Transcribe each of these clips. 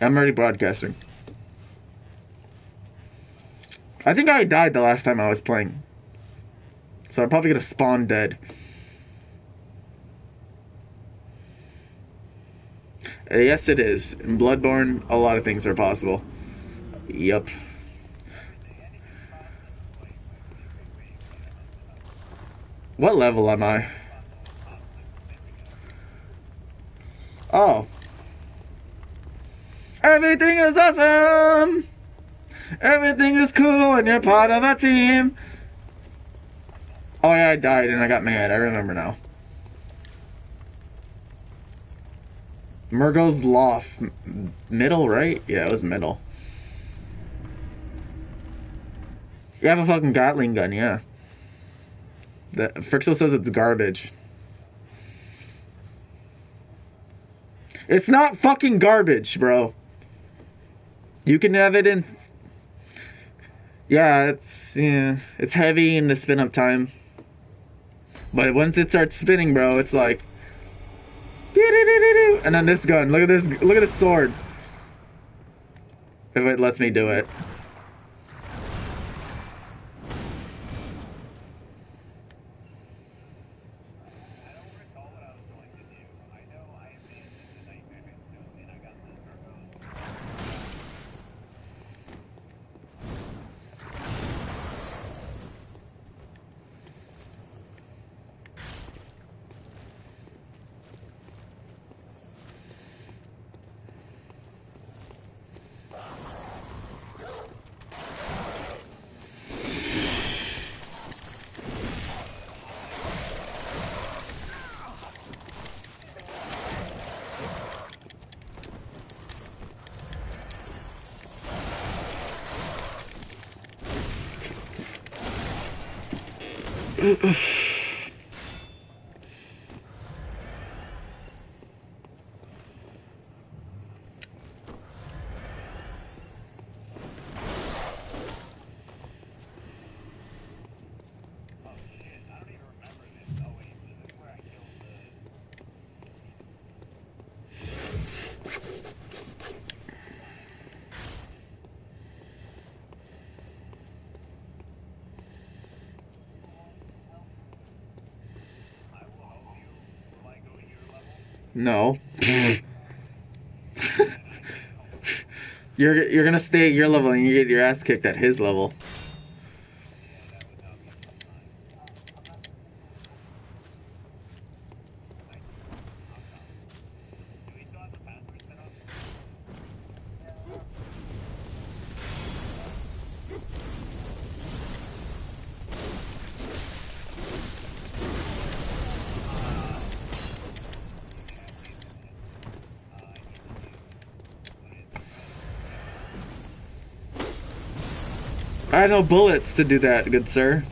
I'm already broadcasting. I think I died the last time I was playing. So I'm probably gonna spawn dead. Uh, yes, it is. In Bloodborne, a lot of things are possible. Yup. What level am I? Oh. Everything is awesome! Everything is cool and you're part of a team! Oh yeah, I died and I got mad. I remember now. Mergo's Loft. Middle, right? Yeah, it was middle. You have a fucking Gatling gun, yeah. The Frixel says it's garbage. It's not fucking garbage, bro. You can have it in. Yeah, it's yeah, it's heavy in the spin up time. But once it starts spinning, bro, it's like. And then this gun. Look at this. Look at this sword. If it lets me do it. Mm-mm. No. you're you're gonna stay at your level and you get your ass kicked at his level. No bullets to do that, good sir.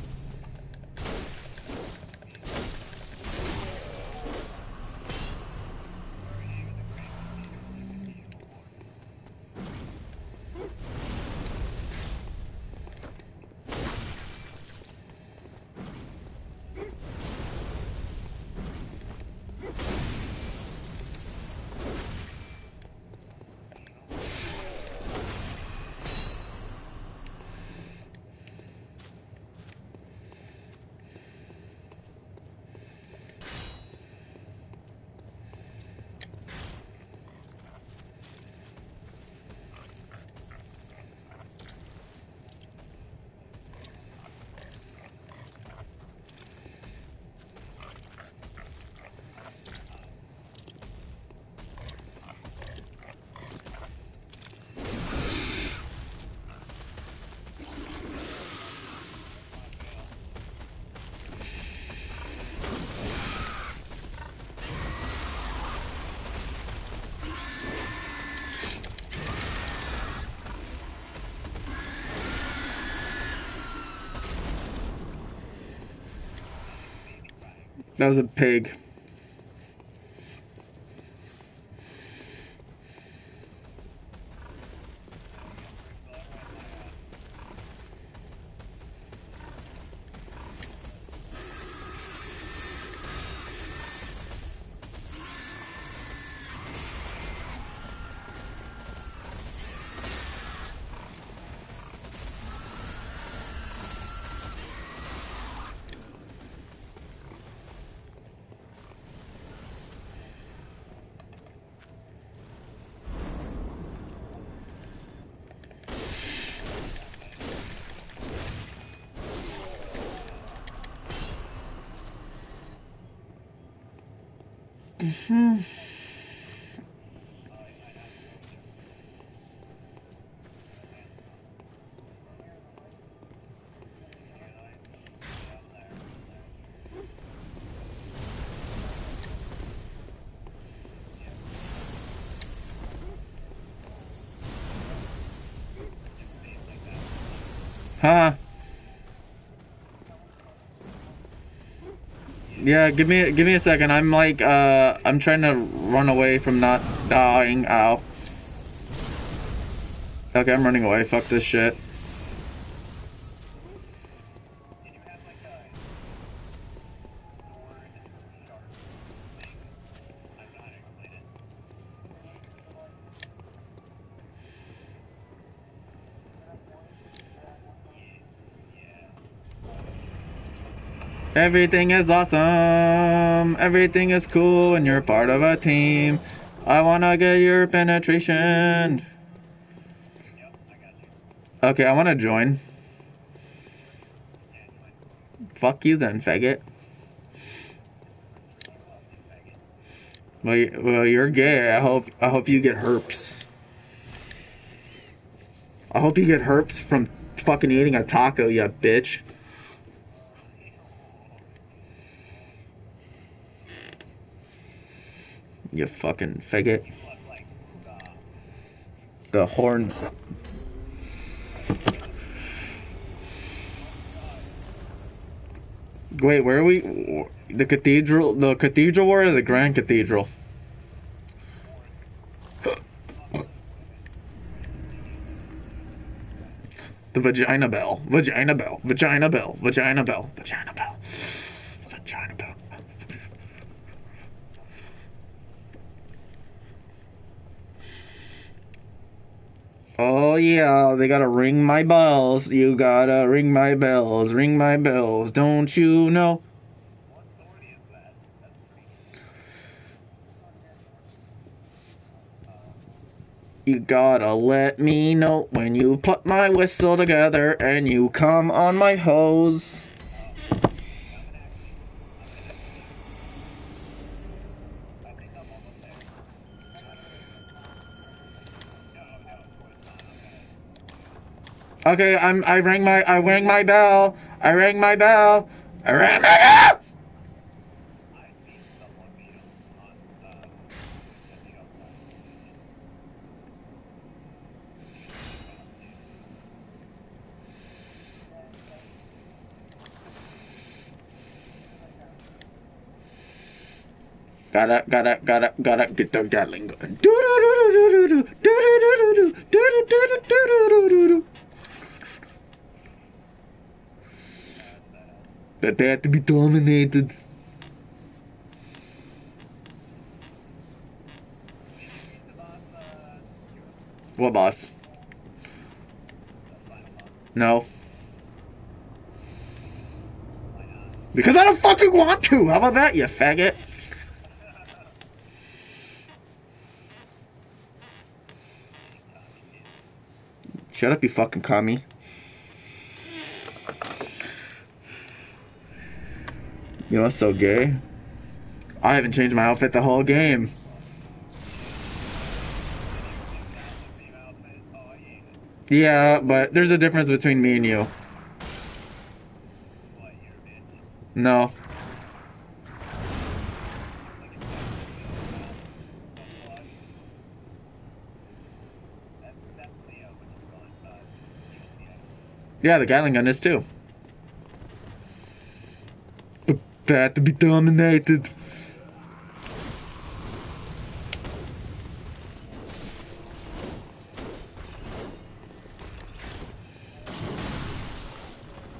That was a pig. Huh? Yeah, give me give me a second. I'm like uh I'm trying to run away from not dying. Ow. Okay, I'm running away. Fuck this shit. Everything is awesome. Everything is cool and you're part of a team. I wanna get your penetration. Okay, I wanna join. Fuck you then, faggot. Well, you- well, you're gay. I hope I hope you get herpes. I hope you get herpes from fucking eating a taco, you bitch. You fucking faggot. The horn. Wait, where are we? The cathedral, the cathedral or the Grand Cathedral? The vagina bell, vagina bell, vagina bell, vagina bell, vagina bell, vagina yeah, they gotta ring my bells. You gotta ring my bells, ring my bells. Don't you know? You gotta let me know when you put my whistle together and you come on my hose. Okay, I'm. I rang my. I rang my bell. I rang my bell. I rang my bell. Gotta, gotta, gotta, gotta get the Gatling gun. That they had to be dominated. What boss? No. Because I don't fucking want to. How about that, you faggot? Shut up, you fucking commie. You know what's so gay? I haven't changed my outfit the whole game. Yeah, but there's a difference between me and you. No. Yeah, the Gatling gun is too. That to be dominated.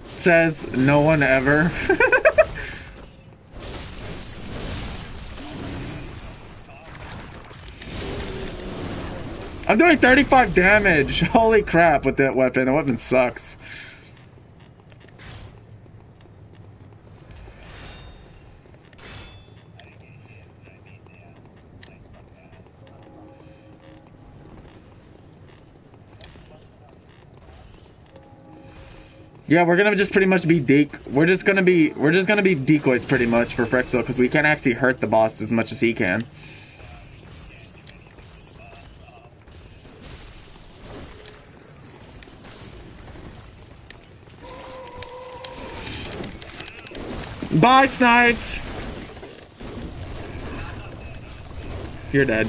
Says no one ever. I'm doing 35 damage. Holy crap with that weapon. The weapon sucks. Yeah, we're gonna just pretty much be de- We're just gonna be we're just gonna be decoys pretty much for Frixel because we can't actually hurt the boss as much as he can. Bye, Snipes! You're dead.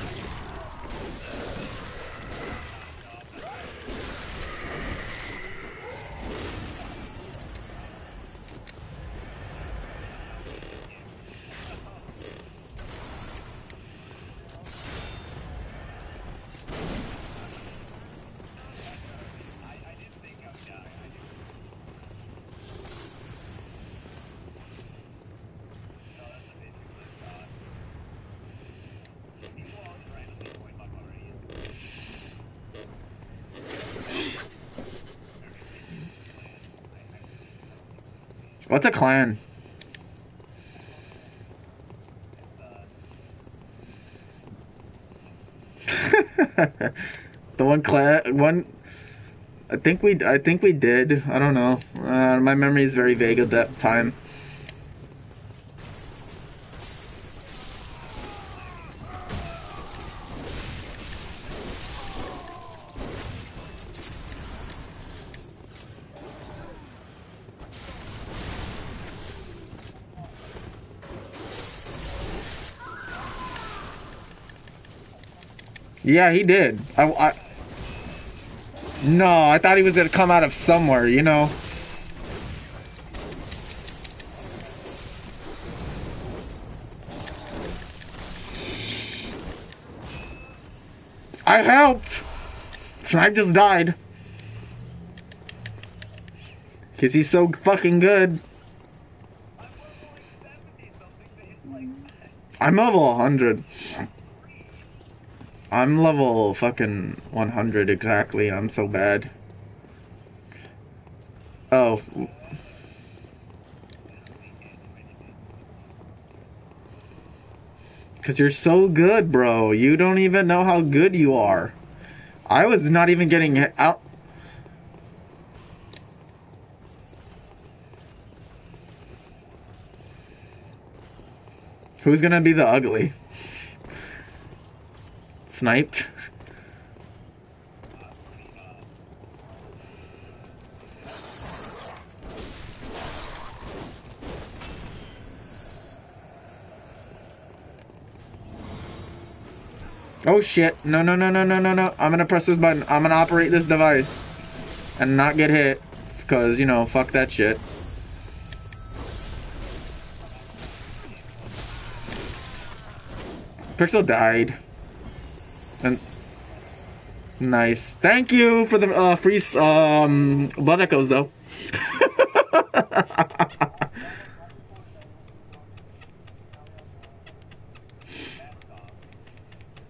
What's a clan? the one clan, one. I think we, I think we did. I don't know. Uh, my memory is very vague at that time. Yeah, he did. I, I, no, I thought he was gonna come out of somewhere, you know. I helped. Snipe just died. Cause he's so fucking good. I'm level 100. I'm level fucking 100 exactly. I'm so bad. Oh. Because you're so good, bro. You don't even know how good you are. I was not even getting out. Who's gonna be the ugly? Sniped. Oh shit. No, no, no, no, no, no, no. I'm gonna press this button. I'm gonna operate this device. And not get hit. Because, you know, fuck that shit. Pixel died. And nice. Thank you for the uh, free um, blood echoes, though.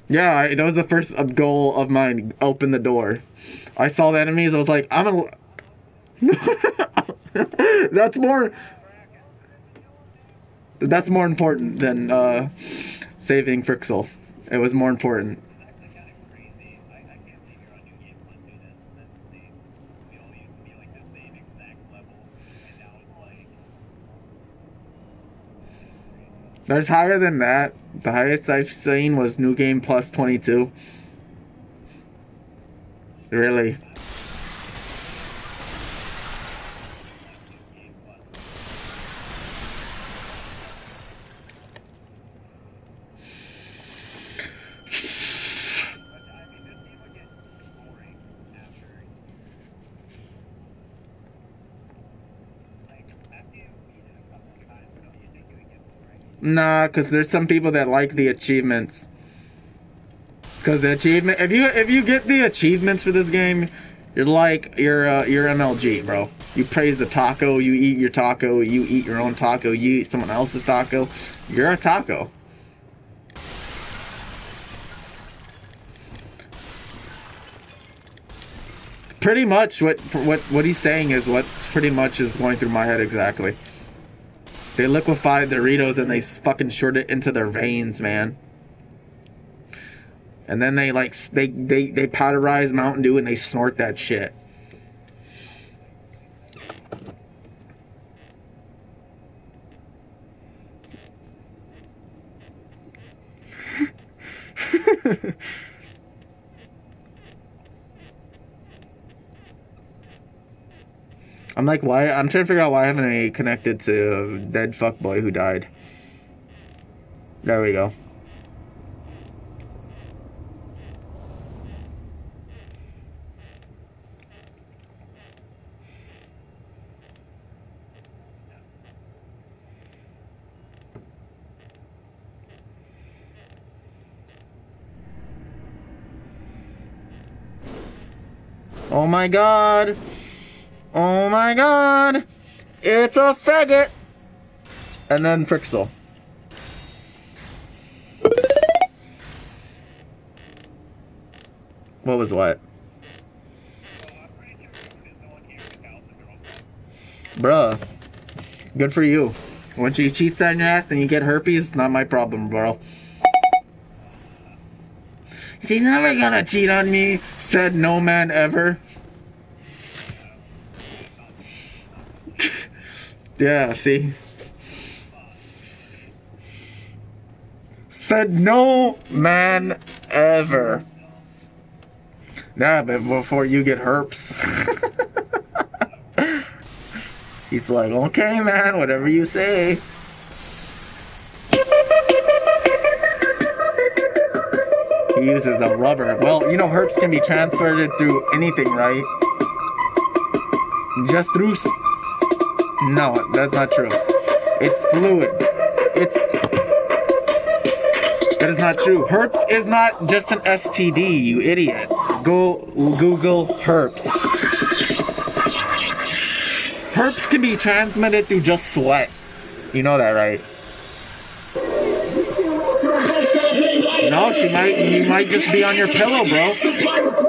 yeah, I, that was the first goal of mine. Open the door. I saw the enemies. I was like, I'm gonna. that's more. That's more important than uh, saving Frixel. It was more important. There's higher than that. The highest I've seen was New Game Plus 22. Really? Nah, because there's some people that like the achievements. Because the achievement, if you if you get the achievements for this game, you're like you're uh, you're MLG, bro. You praise the taco, you eat your taco, you eat your own taco, you eat someone else's taco. You're a taco. Pretty much what what what he's saying is what pretty much is going through my head exactly. They liquefied Doritos and they fucking short it into their veins, man. And then they like they they they powderize Mountain Dew and they snort that shit. I'm like, why? I'm trying to figure out why haven't I connected to a dead fuckboy who died. There we go. Oh my god! Oh my god! It's a faggot! And then Prixel. What was what? Bruh. Good for you. When she cheats on your ass and you get herpes, not my problem, bro. She's never gonna cheat on me, said no man ever. Yeah, see? Said no man ever. Nah, but before you get herpes. He's like, okay, man, whatever you say. He uses a rubber. Well, you know, herpes can be transferred through anything, right? Just through. No, that's not true. It's fluid. It's. That is not true. Herpes is not just an STD, you idiot. Go Google herpes. Herpes can be transmitted through just sweat. You know that, right? No, she might. You might just be on your pillow, bro.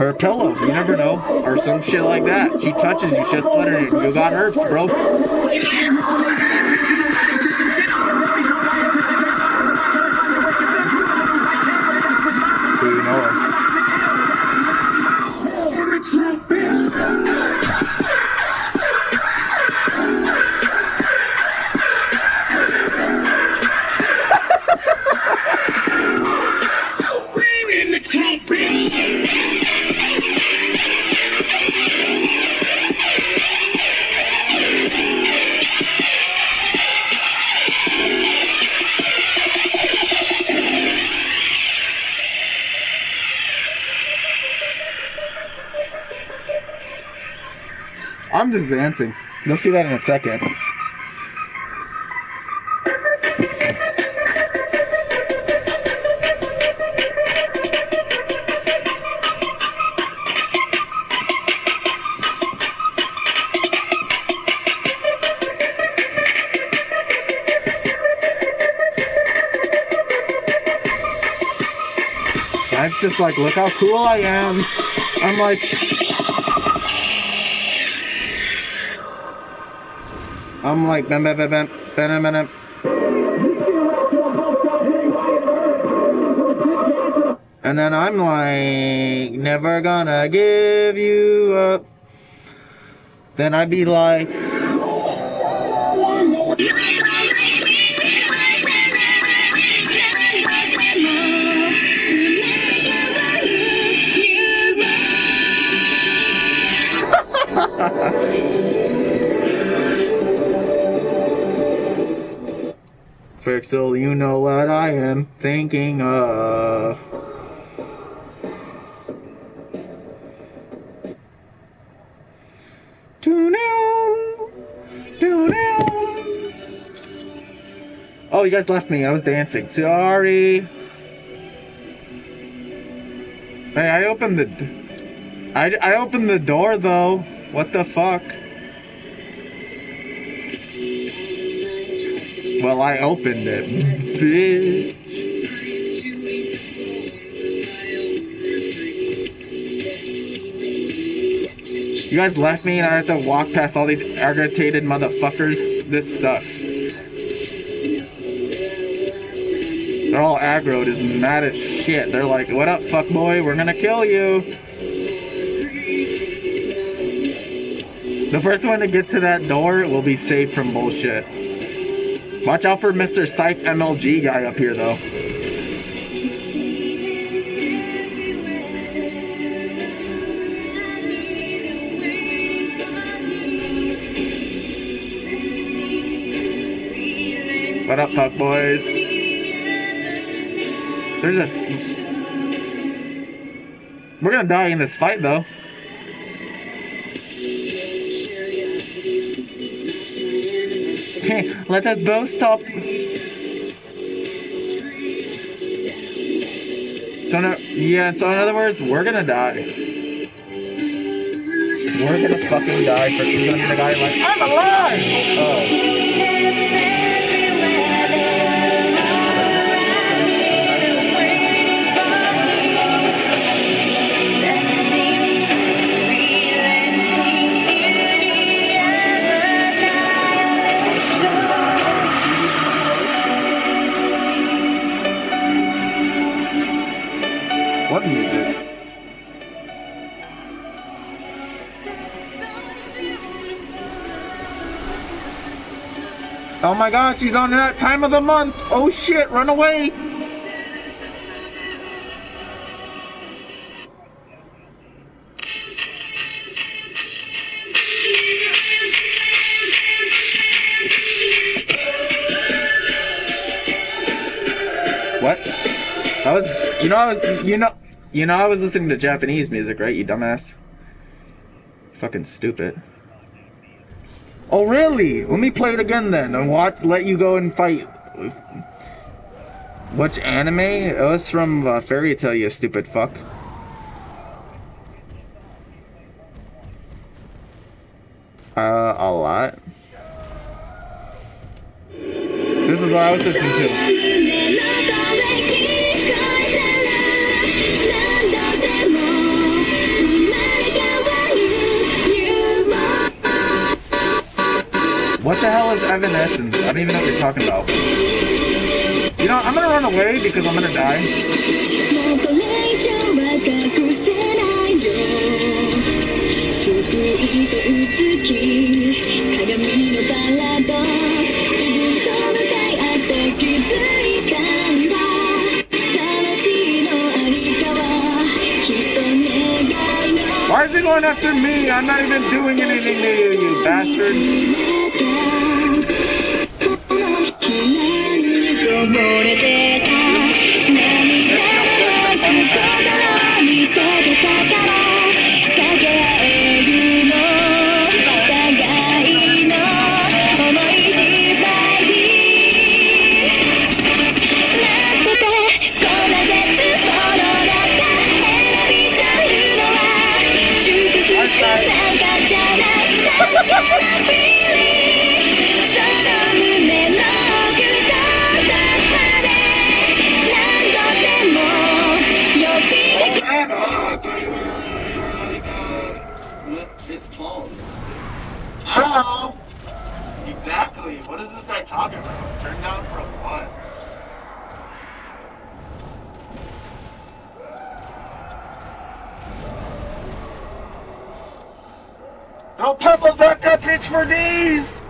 Her pillow. You never know, or some shit like that. She touches you, sweating, and you got herpes, bro. Dancing. You'll see that in a second. Just like, look how cool I am. I'm like, I'm like, bam, bam, bam, bam, bam, bam, bam. And then I'm like, never gonna give you up. Then I'd be like, Frixel, you know what I am thinking of. Do now, do now. Oh, you guys left me. I was dancing. Sorry. Hey, I opened the. I, I opened the door though. What the fuck? Well, I opened it, bitch. You guys left me and I have to walk past all these aggravated motherfuckers. This sucks. They're all aggroed as mad as shit. They're like, what up, fuckboy? We're gonna kill you. The first one to get to that door will be saved from bullshit. Watch out for Mr. Scythe MLG guy up here, though. What up, fuck boys? There's a. We're gonna die in this fight, though. Let us both stop. So no, yeah. So in other words, we're gonna die. We're gonna fucking die. for gonna be the guy like, I'm alive. Oh. Oh my god, she's on that time of the month! Oh shit, run away! What? I was, you know, I was, you know, you know, I was listening to Japanese music, right? You dumbass. Fucking stupid. Oh really? Let me play it again then, and watch. Let you go and fight. Which anime? Oh, from uh, Fairy Tail, you stupid fuck. Uh, a lot. This is what I was listening to. Hell is Evanescence? I don't even know what you're talking about. You know, I'm gonna run away because I'm gonna die. Why is he going after me? I'm not even doing anything to you, you bastard. ぼれてた。涙は心に届かない Exactly. What is this guy talking about? Turn down for what? Don't purple back bitch for these!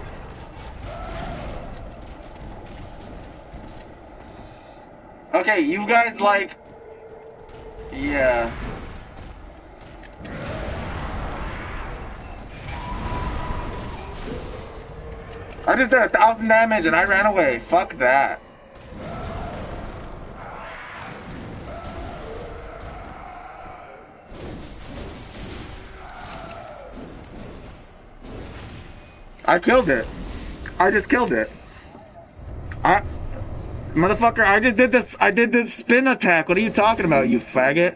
Okay, you guys like. Yeah. I just did a thousand damage and I ran away. Fuck that. I killed it. I just killed it. I, motherfucker, I just did this. I did this spin attack. What are you talking about, you faggot?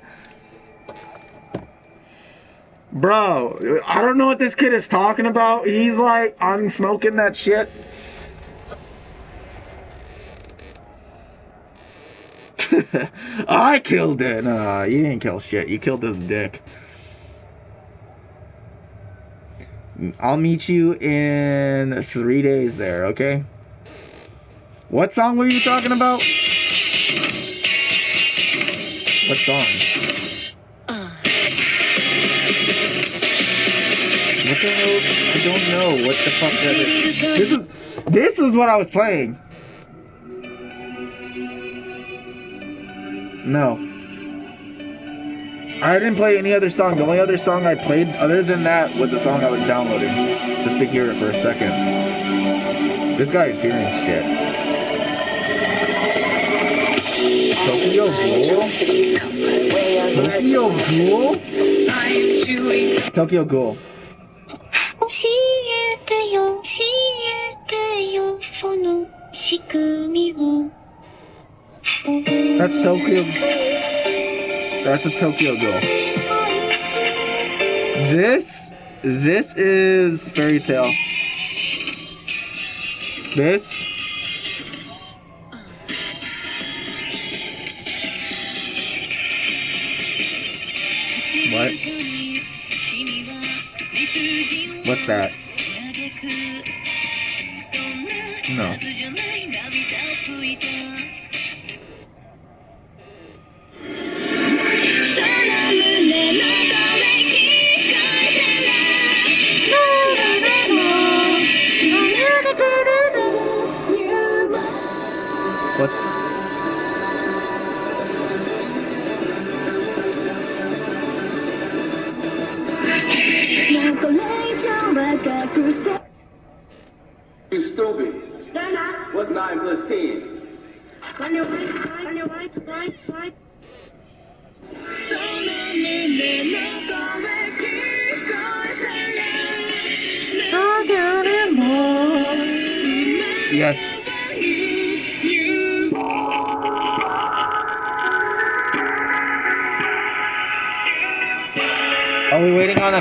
Bro, I don't know what this kid is talking about. He's like, I'm smoking that shit. I killed it. Nah, you didn't kill shit. You killed this dick. I'll meet you in three days there, okay? What song were you talking about? What song? What the hell? I don't know what the fuck that is. This is this is what I was playing. No. I didn't play any other song. The only other song I played other than that was the song I was downloading. Just to hear it for a second. This guy is hearing shit. Tokyo Ghoul? Tokyo Ghoul? Tokyo Ghoul. Tokyo. That's a Tokyo Ghoul. This, this is Fairy Tail. This. What? What's that? No.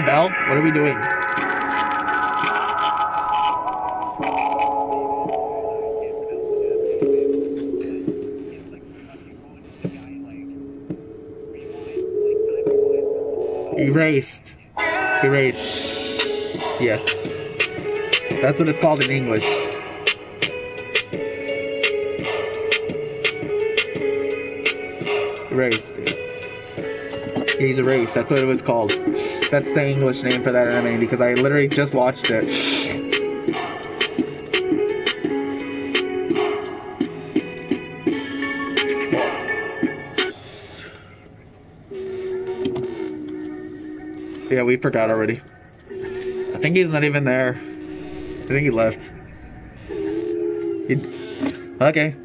Bell? What are we doing? Erased. Erased. Yes. That's what it's called in English. Erased. He's Race. That's what it was called. That's the English name for that anime because I literally just watched it. Yeah, we forgot already. I think he's not even there. I think he left. He... Okay.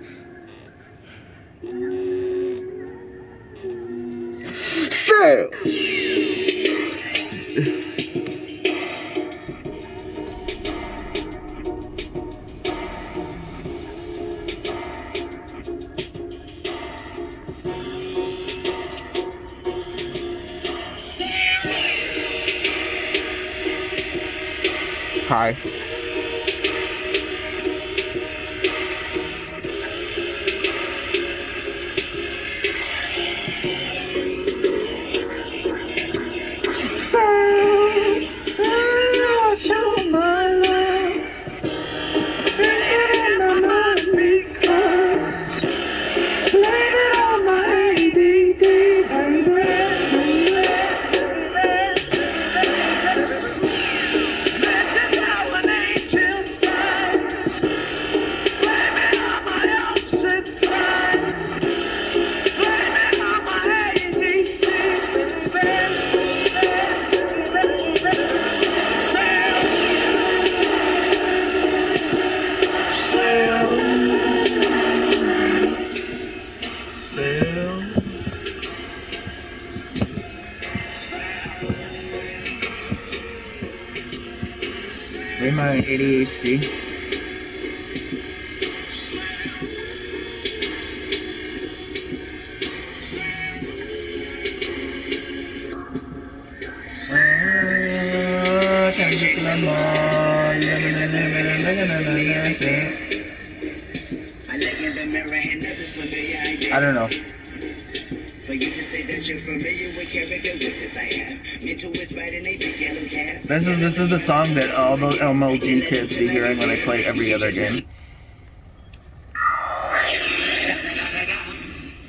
Is this is the song that all those MLG kids be hearing when they play every other game.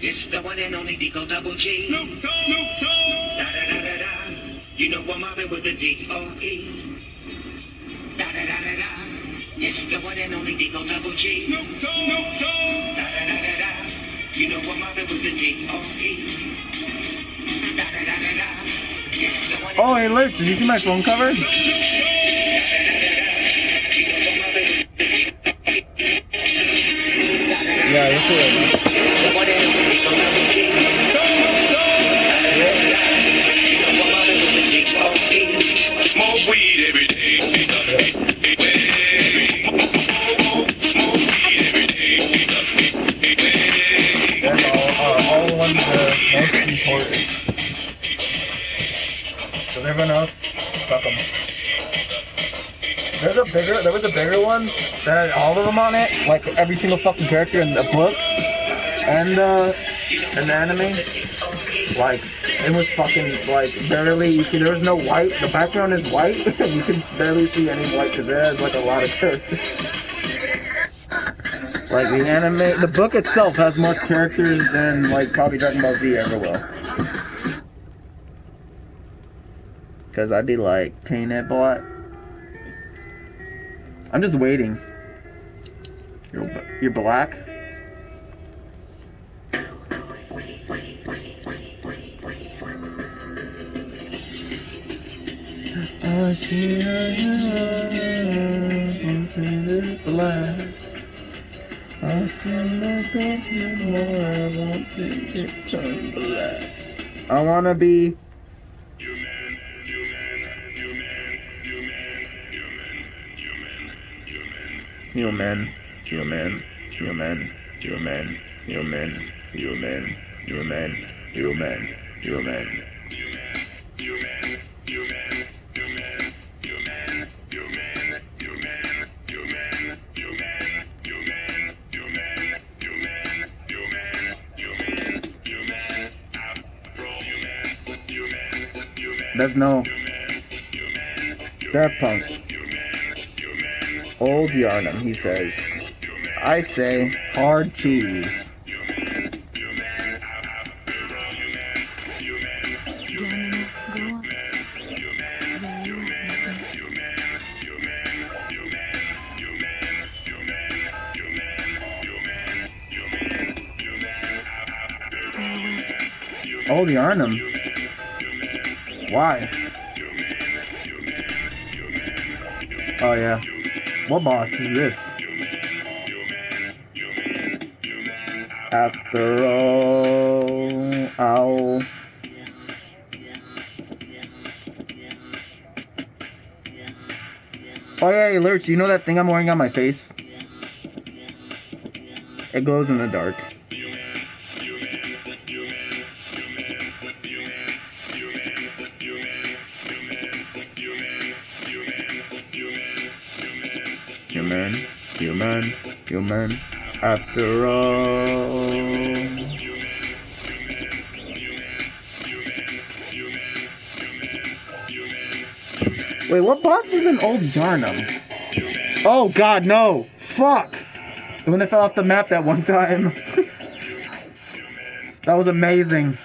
It's the one and only Dico Double G. No, no, no. Da da da da da. You know I'm mobbing with the D O E. Da da da da da. It's the one and only Dico Double G. No, no, no, no. Da da da da da. You know I'm mobbing with the D O E. Da da da da da. Oh, hey, Lurch, did you see my phone cover? Yeah, you're cool. Everyone else, fuck them. There's a bigger, there was a bigger one that had all of them on it, like every single fucking character in the book and uh, the anime. Like it was fucking like barely. You there was no white. The background is white. you can barely see any white because has like a lot of characters. Like the anime, the book itself has more characters than like probably Dragon Ball Z ever will. Cause I'd be like, painted boy. I'm just waiting. You're you're black. I see a black. I see more. I want to turn black. I wanna be. Human, human, human, human, human, human, human, human, human. There's no. That punk. Old Yharnam, he says. I say hard cheese. Old Yharnam. Why? Oh yeah. What boss is this? After all, I'll. Oh yeah, Lurch, you know that thing I'm wearing on my face? It glows in the dark. Human. After all. Wait, what boss is an old Yharnam? Oh god, no! Fuck! The one that fell off the map that one time. that was amazing.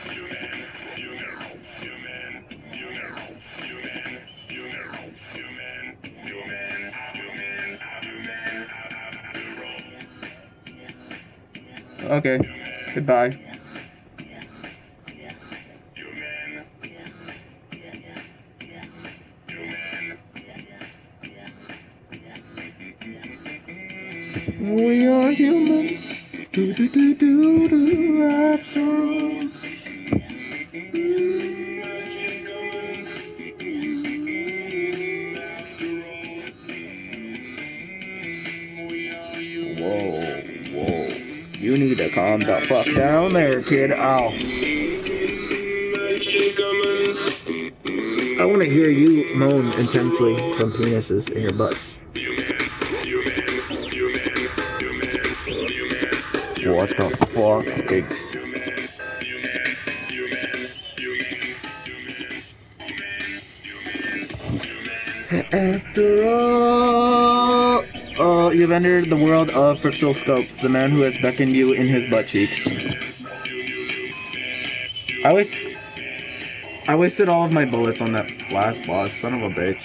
Okay, goodbye. We are human. Do do do do do after all. Fuck down there, kid. Ow. I want to hear you moan intensely from penises in your butt. What the fuck? It's... After all, uh, you've entered the world of Frixel Scopes, the man who has beckoned you in his butt cheeks. I was, I wasted all of my bullets on that last boss, son of a bitch.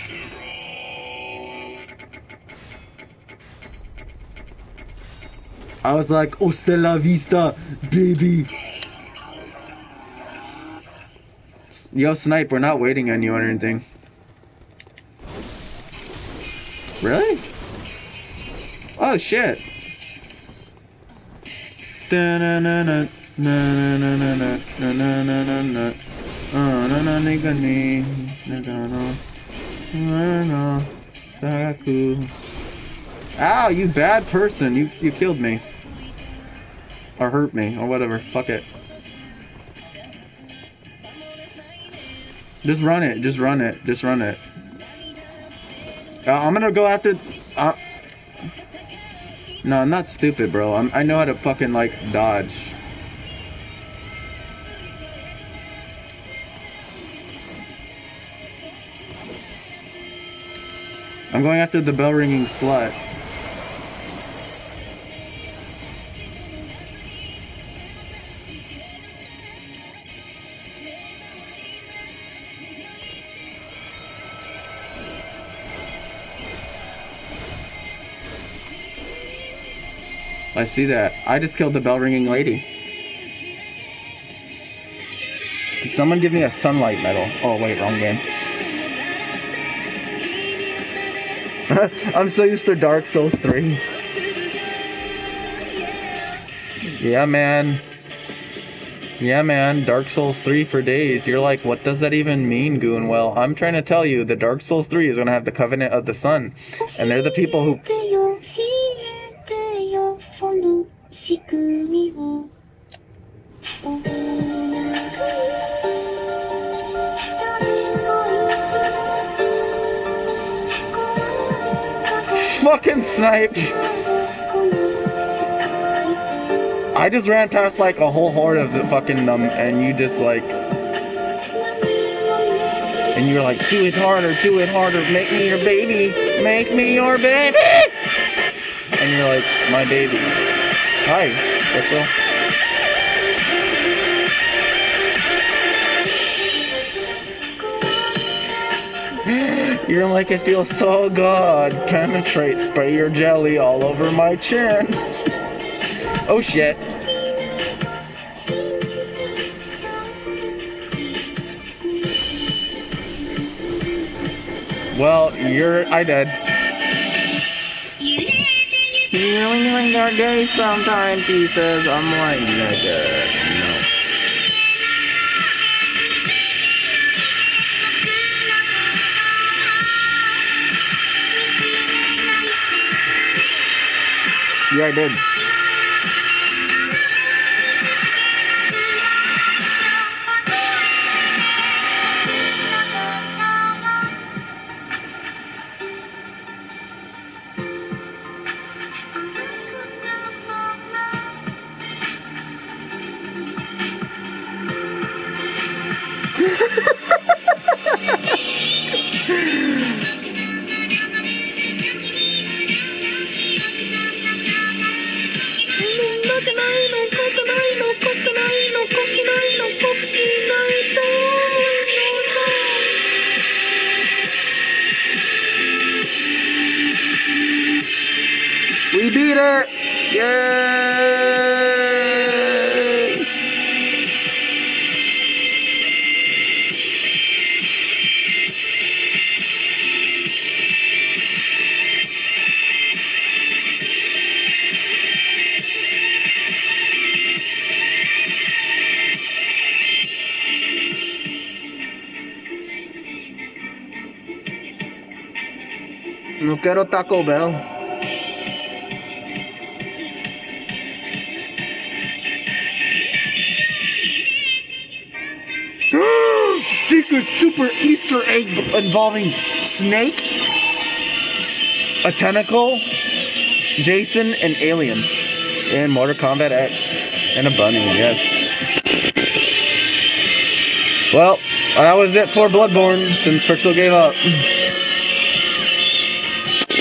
I was like, Hasta la vista, baby. Yo, Snipe, we're not waiting on you or anything. Really? Na-na, Saku. Ow, you bad person. You you killed me. Or hurt me, or whatever. Fuck it. Just run it. Just run it. Just run it. Uh, I'm gonna go after. Uh, no, I'm not stupid, bro. I'm, I know how to fucking like dodge. I'm going after the bell ringing slut. I see that. I just killed the bell ringing lady. Did someone give me a sunlight medal? Oh, wait, wrong game. I'm so used to Dark Souls 3. Yeah, man. Yeah, man. Dark Souls 3 for days. You're like, what does that even mean, Goon? Well, I'm trying to tell you, the Dark Souls 3 is going to have the Covenant of the Sun. And they're the people who snipe. I just ran past like a whole horde of the fucking them, and you just like, and you're like, do it harder, do it harder, make me your baby, make me your baby. And you're like, my baby. Hi, what's up? You're like, it feels so good. Penetrate, spray your jelly all over my chin. Oh shit. Well, you're. I did. You really think they're gay sometimes, he says. I'm like, nigga, Yeah, I did. We beat it! Yay! No quiero Taco Bell. Secret super Easter egg involving Snake, a tentacle, Jason, and Alien, and Mortal Kombat X, and a bunny. Yes. Well, that was it for Bloodborne since Fritzl gave up.